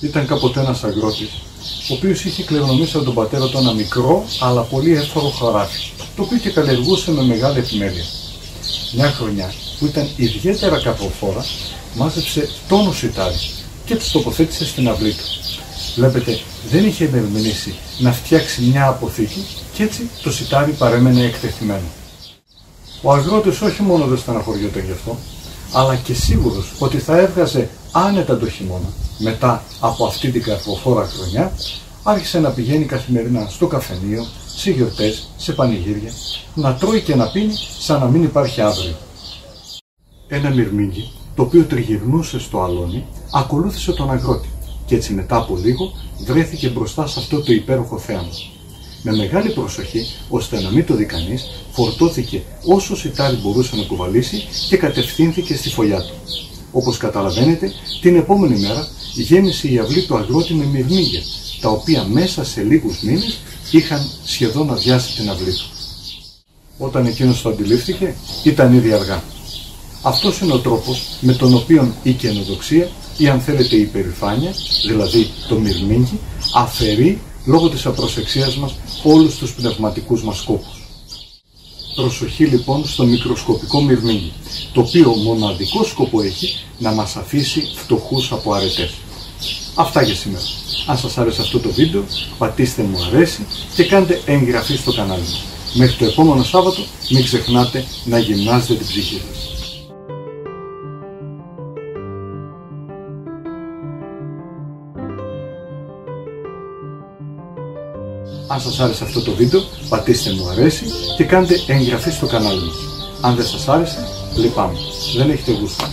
Ήταν κάποτε ένας αγρότης, ο οποίος είχε κληρονομήσει από τον πατέρα του ένα μικρό αλλά πολύ εύφορο χωράφι, το οποίο και καλλιεργούσε με μεγάλη επιμέλεια. Μια χρονιά που ήταν ιδιαίτερα καρποφόρα, μάζεψε τόνο σιτάρι και τις τοποθέτησε στην αυλή του. Βλέπετε, δεν είχε ενερμηνήσει να φτιάξει μια αποθήκη και έτσι το σιτάρι παρέμενε εκτεθειμένο. Ο αγρότης όχι μόνο δεν στεναχωριόταν γι' αυτό, αλλά και σίγουρος ότι θα έβγαζε άνετα το χειμώνα, μετά από αυτή την καρποφόρα χρονιά, άρχισε να πηγαίνει καθημερινά στο καφενείο, σε γιορτές, σε πανηγύρια, να τρώει και να πίνει σαν να μην υπάρχει αύριο. Ένα μυρμήγκι, το οποίο τριγυρνούσε στο αλόνι, ακολούθησε τον αγρότη και έτσι μετά από λίγο βρέθηκε μπροστά σε αυτό το υπέροχο θέαμα. Με μεγάλη προσοχή, ώστε να μην το δει κανείς, φορτώθηκε όσο σιτάρι μπορούσε να κουβαλήσει και κατευθύνθηκε στη φωλιά του. Όπως καταλαβαίνετε, την επόμενη μέρα γέμισε η αυλή του αγρότη με μυρμήγκια, τα οποία μέσα σε λίγους μήνες είχαν σχεδόν αδειάσει την αυλή του. Όταν εκείνος το αντιλήφθηκε, ήταν ήδη αργά. Αυτός είναι ο τρόπος με τον οποίο η καινοδοξία ή αν θέλετε η υπερηφάνεια, δηλαδή το μυρμήγκι, αφαιρεί λόγω της απροσεξίας μας όλους τους πνευματικούς μας σκόπους. Προσοχή λοιπόν στο μικροσκοπικό μυρμήγκι, το οποίο μοναδικό σκοπό έχει να μας αφήσει φτωχούς από αρετές. Αυτά για σήμερα. Αν σας άρεσε αυτό το βίντεο, πατήστε μου αρέσει και κάντε εγγραφή στο κανάλι μου. Μέχρι το επόμενο Σάββατο μην ξεχνάτε να γυμνάζετε την ψυχή σας. Αν σας άρεσε αυτό το βίντεο, πατήστε μου αρέσει και κάντε εγγραφή στο κανάλι μου. Αν δεν σας άρεσε, λυπάμαι. Δεν έχετε γούστο.